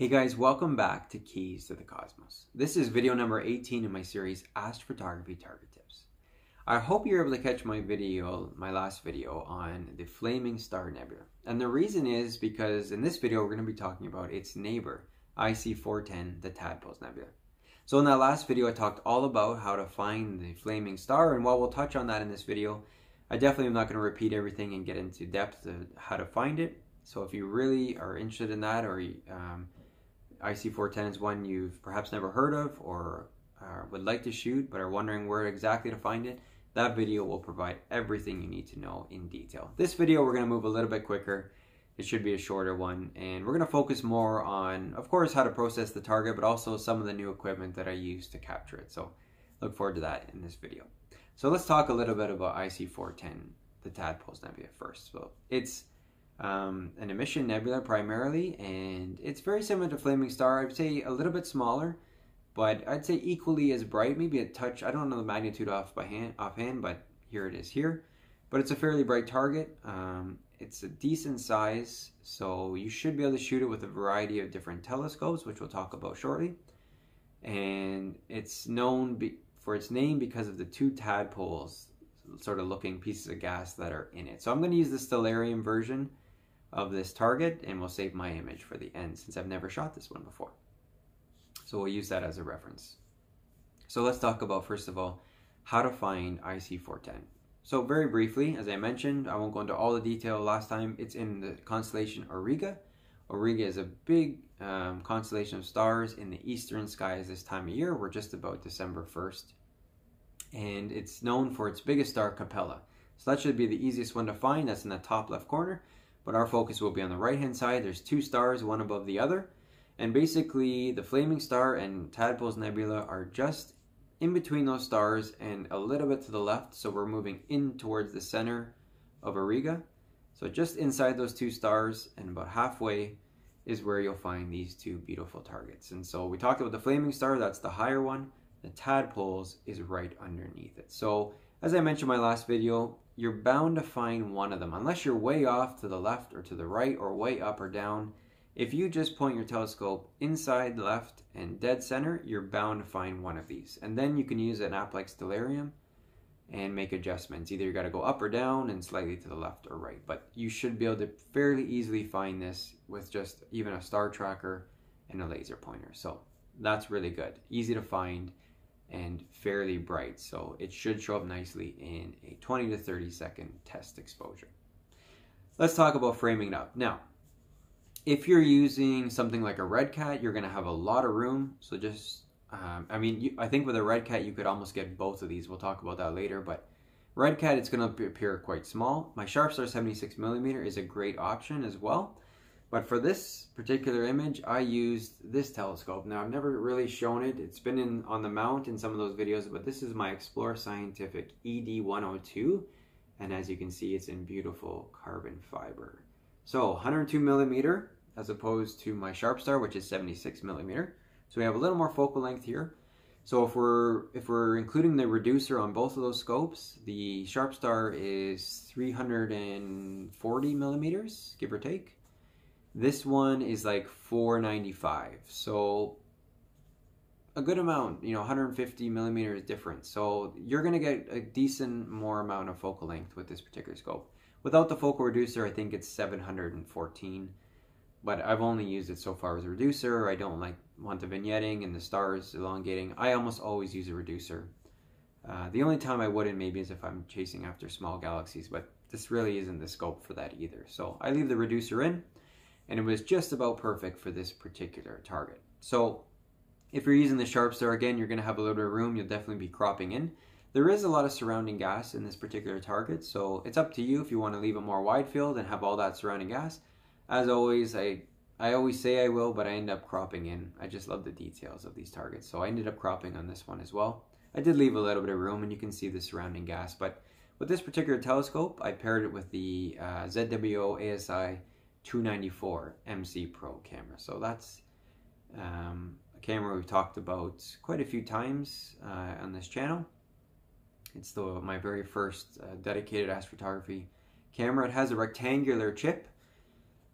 Hey guys, welcome back to Keys to the Cosmos. This is video number 18 in my series Astrophotography Target Tips. I hope you're able to catch my video, my last video on the Flaming Star Nebula. And the reason is because in this video we're going to be talking about its neighbor, IC 410, the Tadpoles Nebula. So in that last video I talked all about how to find the flaming star and while we'll touch on that in this video, I definitely am not going to repeat everything and get into depth of how to find it. So if you really are interested in that or um, IC410 is one you've perhaps never heard of or uh, would like to shoot but are wondering where exactly to find it, that video will provide everything you need to know in detail. This video we're going to move a little bit quicker. It should be a shorter one and we're going to focus more on, of course, how to process the target but also some of the new equipment that I use to capture it. So look forward to that in this video. So let's talk a little bit about IC410, the Tadpoles Nebula first. So it's um, an emission nebula primarily, and it's very similar to Flaming Star. I'd say a little bit smaller, but I'd say equally as bright, maybe a touch. I don't know the magnitude off by hand, offhand, but here it is here. But it's a fairly bright target. Um, it's a decent size, so you should be able to shoot it with a variety of different telescopes, which we'll talk about shortly. And it's known be, for its name because of the two tadpoles sort of looking pieces of gas that are in it. So I'm going to use the Stellarium version of this target and we'll save my image for the end since I've never shot this one before. So we'll use that as a reference. So let's talk about first of all how to find IC410. So very briefly, as I mentioned, I won't go into all the detail last time, it's in the constellation Auriga. Auriga is a big um, constellation of stars in the eastern skies this time of year. We're just about December 1st. And it's known for its biggest star, Capella. So that should be the easiest one to find. That's in the top left corner but our focus will be on the right hand side. There's two stars, one above the other. And basically, the Flaming Star and Tadpoles Nebula are just in between those stars and a little bit to the left. So we're moving in towards the center of Auriga. So just inside those two stars and about halfway is where you'll find these two beautiful targets. And so we talked about the Flaming Star, that's the higher one. The Tadpoles is right underneath it. So as I mentioned in my last video, you're bound to find one of them. Unless you're way off to the left or to the right or way up or down, if you just point your telescope inside left and dead center, you're bound to find one of these. And then you can use an app like Stellarium and make adjustments. Either you got to go up or down and slightly to the left or right. But you should be able to fairly easily find this with just even a star tracker and a laser pointer. So that's really good. Easy to find and fairly bright. So it should show up nicely in a 20 to 30 second test exposure. Let's talk about framing it up. Now, if you're using something like a RedCat, you're going to have a lot of room. So just, um, I mean, you, I think with a RedCat, you could almost get both of these. We'll talk about that later. But RedCat, it's going to appear quite small. My Sharpstar 76 millimeter is a great option as well. But for this particular image, I used this telescope. Now, I've never really shown it. It's been in on the mount in some of those videos, but this is my Explore Scientific ED102. And as you can see, it's in beautiful carbon fiber. So 102 millimeter as opposed to my Sharpstar, which is 76 millimeter. So we have a little more focal length here. So if we're if we're including the reducer on both of those scopes, the Sharpstar is 340 millimeters, give or take. This one is like 495. So a good amount, you know, 150 millimeters difference. So you're going to get a decent more amount of focal length with this particular scope. Without the focal reducer, I think it's 714. But I've only used it so far as a reducer. I don't like want the vignetting and the stars elongating. I almost always use a reducer. Uh, the only time I wouldn't maybe is if I'm chasing after small galaxies, but this really isn't the scope for that either. So I leave the reducer in and it was just about perfect for this particular target. So if you're using the Sharpstar again, you're going to have a little bit of room. You'll definitely be cropping in. There is a lot of surrounding gas in this particular target, so it's up to you if you want to leave a more wide field and have all that surrounding gas. As always, I I always say I will, but I end up cropping in. I just love the details of these targets, so I ended up cropping on this one as well. I did leave a little bit of room, and you can see the surrounding gas, but with this particular telescope, I paired it with the uh, ZWO ASI 294 MC Pro camera. So that's um, a camera we've talked about quite a few times uh, on this channel. It's the my very first uh, dedicated astrophotography camera. It has a rectangular chip.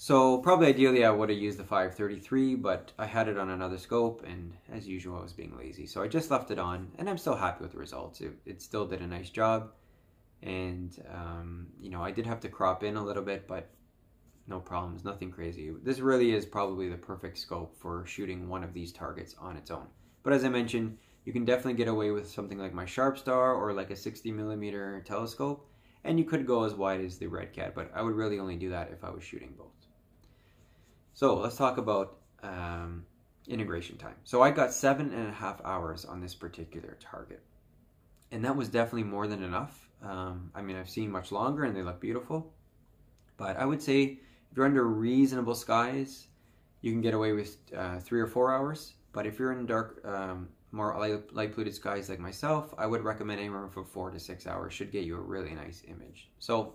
So probably ideally I would have used the 533, but I had it on another scope and as usual I was being lazy. So I just left it on and I'm still happy with the results. It, it still did a nice job. And, um, you know, I did have to crop in a little bit, but no problems, nothing crazy. This really is probably the perfect scope for shooting one of these targets on its own. But as I mentioned, you can definitely get away with something like my Sharp Star or like a 60 millimeter telescope. And you could go as wide as the RedCat, but I would really only do that if I was shooting both. So let's talk about um, integration time. So I got seven and a half hours on this particular target. And that was definitely more than enough. Um, I mean, I've seen much longer and they look beautiful. But I would say you're under reasonable skies, you can get away with uh, three or four hours. But if you're in dark, um, more light, polluted skies like myself, I would recommend anywhere from four to six hours should get you a really nice image. So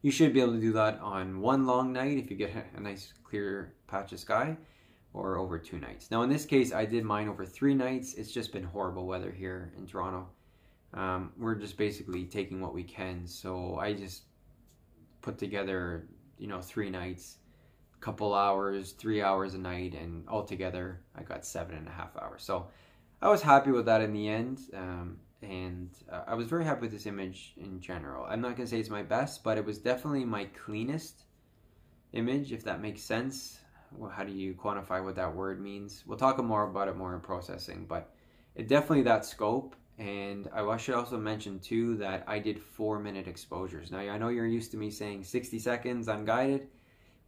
you should be able to do that on one long night if you get a nice clear patch of sky or over two nights. Now in this case, I did mine over three nights. It's just been horrible weather here in Toronto. Um, we're just basically taking what we can. So I just put together, you know, three nights, couple hours, three hours a night, and altogether I got seven and a half hours. So I was happy with that in the end. Um, and uh, I was very happy with this image in general. I'm not gonna say it's my best, but it was definitely my cleanest image, if that makes sense. Well, how do you quantify what that word means? We'll talk more about it more in processing, but it definitely that scope. And I should also mention too that I did four minute exposures. Now I know you're used to me saying 60 seconds unguided.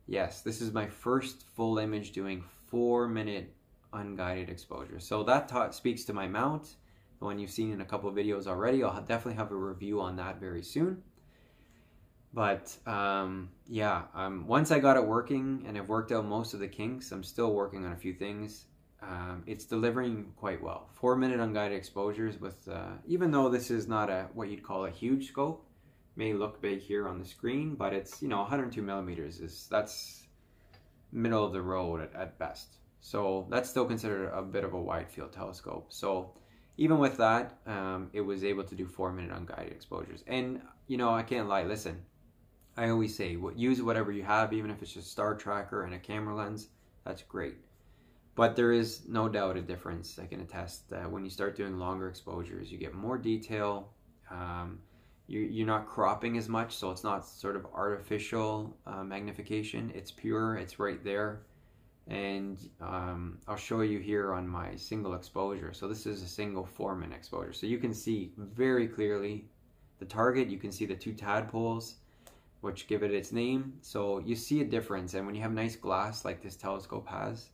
Yes, this is my first full image doing four minute unguided exposure. So that taught, speaks to my mount the one you've seen in a couple videos already. I'll definitely have a review on that very soon. But um, yeah, um, once I got it working and I've worked out most of the kinks, I'm still working on a few things. Um, it's delivering quite well. Four minute unguided exposures with, uh, even though this is not a what you'd call a huge scope, may look big here on the screen, but it's you know 102 millimeters is that's middle of the road at, at best. So that's still considered a bit of a wide field telescope. So even with that, um, it was able to do four minute unguided exposures. And, you know, I can't lie. Listen, I always say, use whatever you have, even if it's just star tracker and a camera lens. That's great. But there is no doubt a difference. I can attest that when you start doing longer exposures, you get more detail. Um, you, are not cropping as much, so it's not sort of artificial uh, magnification. It's pure, it's right there and um, I'll show you here on my single exposure. So this is a single minute exposure. So you can see very clearly the target. You can see the two tadpoles, which give it its name. So you see a difference. And when you have nice glass like this telescope has,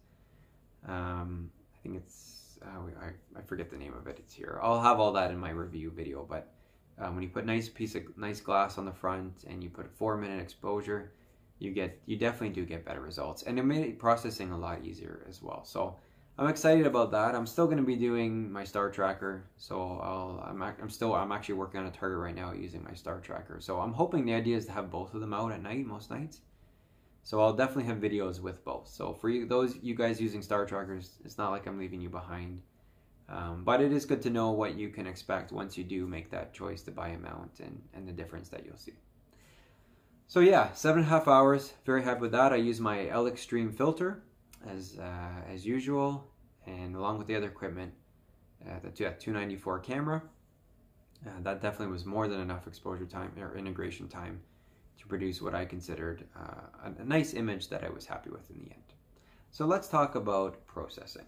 um, I think it's, uh, I, I forget the name of it. It's here. I'll have all that in my review video. But um, when you put nice piece of nice glass on the front and you put a four minute exposure, you get you definitely do get better results and it made processing a lot easier as well so i'm excited about that i'm still going to be doing my star tracker so i'll I'm, I'm still i'm actually working on a target right now using my star tracker so i'm hoping the idea is to have both of them out at night most nights so i'll definitely have videos with both so for you those you guys using star trackers it's not like i'm leaving you behind um, but it is good to know what you can expect once you do make that choice to buy a mount and, and the difference that you'll see so yeah, seven and a half hours. Very happy with that. I use my L Extreme filter as uh, as usual, and along with the other equipment, uh, the 294 camera. Uh, that definitely was more than enough exposure time or integration time to produce what I considered uh, a, nice image that I was happy with in the end. So let's talk about processing.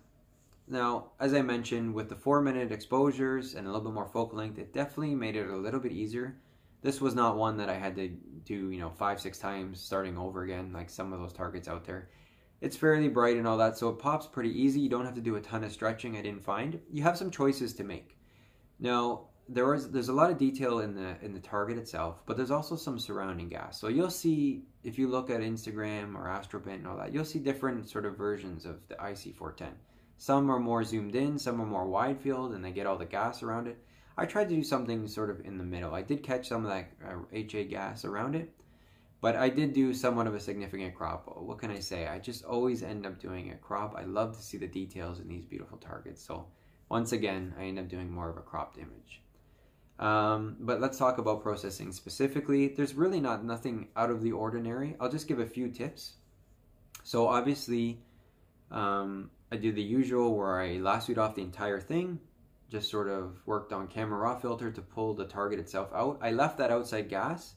Now, as I mentioned, with the four minute exposures and a little bit more focal length, it definitely made it a little bit easier this was not one that I had to do, you know, five, six times starting over again, like some of those targets out there. It's fairly bright and all that, so it pops pretty easy. You don't have to do a ton of stretching, I didn't find. You have some choices to make. Now, there is there's a lot of detail in the in the target itself, but there's also some surrounding gas. So you'll see if you look at Instagram or AstroBin and all that, you'll see different sort of versions of the IC410. Some are more zoomed in, some are more wide field, and they get all the gas around it. I tried to do something sort of in the middle. I did catch some of that uh, HA gas around it, but I did do somewhat of a significant crop. What can I say? I just always end up doing a crop. I love to see the details in these beautiful targets. So once again, I end up doing more of a cropped image. Um, but let's talk about processing specifically. There's really not nothing out of the ordinary. I'll just give a few tips. So obviously, um, I do the usual where I lassoed off the entire thing, just sort of worked on camera raw filter to pull the target itself out. I left that outside gas,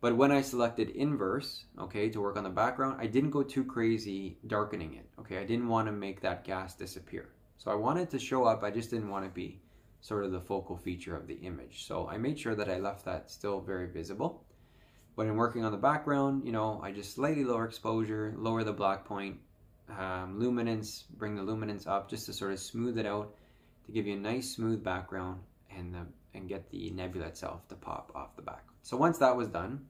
but when I selected inverse, okay, to work on the background, I didn't go too crazy darkening it, okay? I didn't want to make that gas disappear. So I wanted to show up, I just didn't want to be sort of the focal feature of the image. So I made sure that I left that still very visible. But in working on the background, you know, I just slightly lower exposure, lower the black point, um, luminance, bring the luminance up just to sort of smooth it out to give you a nice smooth background and the, and get the nebula itself to pop off the back. So once that was done,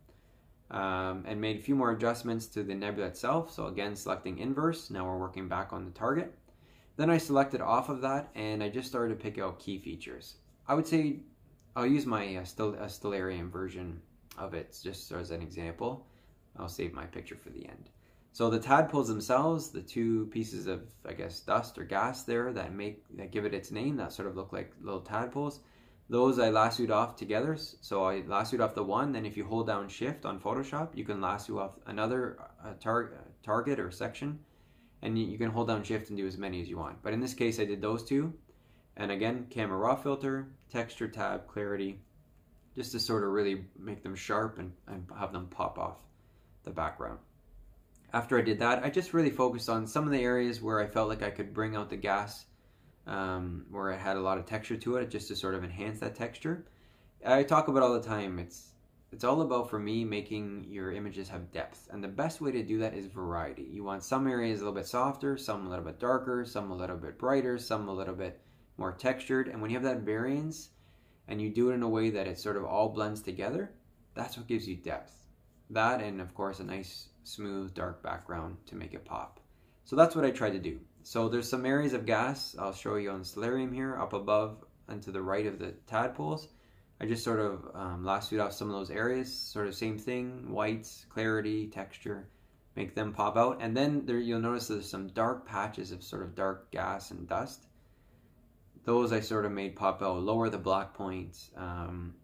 um, and made a few more adjustments to the nebula itself. So again, selecting inverse. Now we're working back on the target. Then I selected off of that and I just started to pick out key features. I would say I'll use my uh, Stel Stellarium version of it just as an example. I'll save my picture for the end. So the tadpoles themselves, the two pieces of, I guess, dust or gas there that make that give it its name, that sort of look like little tadpoles. Those I lassoed off together. So I lassoed off the one, then if you hold down shift on Photoshop, you can lasso off another uh, tar target or section, and you, can hold down shift and do as many as you want. But in this case, I did those two. And again, camera raw filter, texture tab, clarity, just to sort of really make them sharp and, and have them pop off the background after I did that, I just really focused on some of the areas where I felt like I could bring out the gas, um, where it had a lot of texture to it, just to sort of enhance that texture. I talk about all the time. It's it's all about for me making your images have depth, and the best way to do that is variety. You want some areas a little bit softer, some a little bit darker, some a little bit brighter, some a little bit more textured, and when you have that variance, and you do it in a way that it sort of all blends together, that's what gives you depth. That and of course a nice smooth dark background to make it pop. So that's what I tried to do. So there's some areas of gas I'll show you on the Stellarium here up above and to the right of the tadpoles. I just sort of um, lassoed off some of those areas, sort of same thing, whites, clarity, texture, make them pop out. And then there you'll notice there's some dark patches of sort of dark gas and dust. Those I sort of made pop out, lower the black points, um,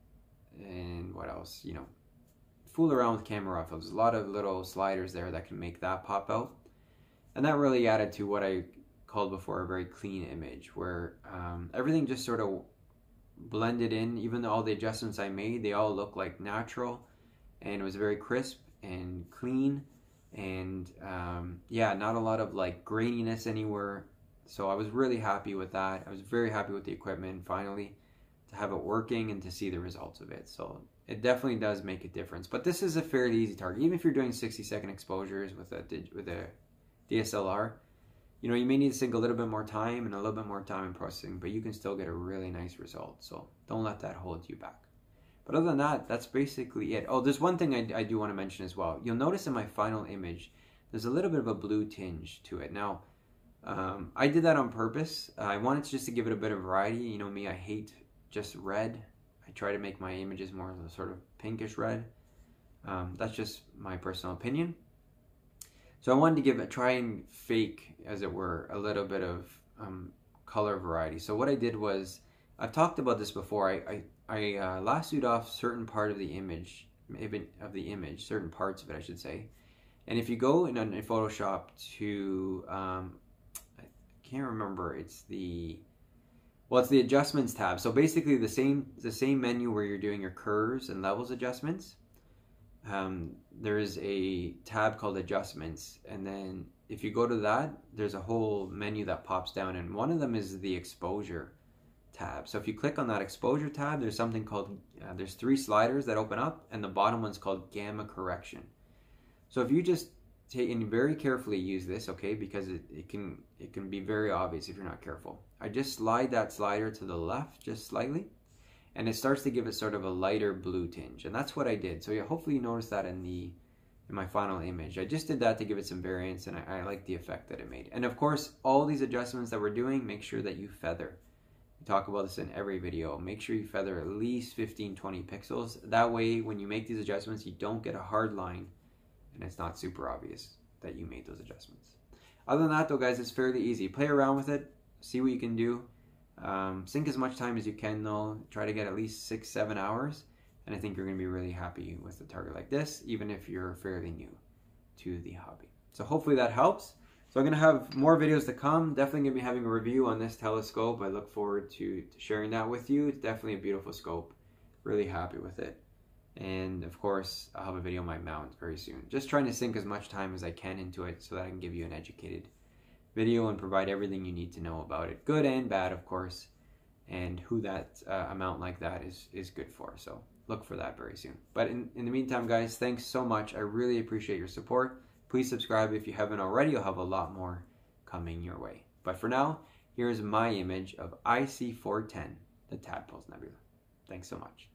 and what else, you know, fool around with camera raw filters. A lot of little sliders there that can make that pop out. And that really added to what I called before a very clean image, where um, everything just sort of blended in. Even though all the adjustments I made, they all look like natural, and it was very crisp and clean. And um, yeah, not a lot of like graininess anywhere. So I was really happy with that. I was very happy with the equipment finally to have it working and to see the results of it. So it definitely does make a difference. But this is a fairly easy target. Even if you're doing 60 second exposures with a with a DSLR, you know, you may need to sink a little bit more time and a little bit more time in processing, but you can still get a really nice result. So don't let that hold you back. But other than that, that's basically it. Oh, there's one thing I, I do want to mention as well. You'll notice in my final image, there's a little bit of a blue tinge to it. Now, um, I did that on purpose. I wanted to just to give it a bit of variety. You know me, I hate just red. I try to make my images more sort of pinkish red. Um, that's just my personal opinion. So I wanted to give it, try and fake, as it were, a little bit of um, color variety. So what I did was, I've talked about this before. I I, I uh, lassoed off certain part of the image, of the image, certain parts of it, I should say. And if you go in, in Photoshop to, um, I can't remember, it's the well, it's the adjustments tab. So basically the same the same menu where you're doing your curves and levels adjustments. Um, there is a tab called adjustments. And then if you go to that there's a whole menu that pops down. And one of them is the exposure tab. So if you click on that exposure tab there's something called uh, there's three sliders that open up and the bottom one's called gamma correction. So if you just take and very carefully use this okay because it, it can it can be very obvious if you're not careful. I just slide that slider to the left just slightly and it starts to give it sort of a lighter blue tinge and that's what I did. So you hopefully you notice that in the in my final image. I just did that to give it some variance and I, I like the effect that it made. And of course all these adjustments that we're doing make sure that you feather. We talk about this in every video. Make sure you feather at least 15 20 pixels. That way when you make these adjustments you don't get a hard line and it's not super obvious that you made those adjustments. Other than that though guys it's fairly easy. Play around with it. See what you can do Um, sink as much time as you can though. Try to get at least six, seven hours. And I think you're going to be really happy with a target like this, even if you're fairly new to the hobby. So hopefully that helps. So I'm going to have more videos to come. Definitely going to be having a review on this telescope. I look forward to, to sharing that with you. It's definitely a beautiful scope. Really happy with it. And of course, I'll have a video on my mount very soon. Just trying to sink as much time as I can into it so that I can give you an educated video and provide everything you need to know about it. Good and bad, of course, and who that uh, amount like that is, is good for. So look for that very soon. But in, in the meantime, guys, thanks so much. I really appreciate your support. Please subscribe if you haven't already. You'll have a lot more coming your way. But for now, here's my image of IC410, the Tadpoles Nebula. Thanks so much.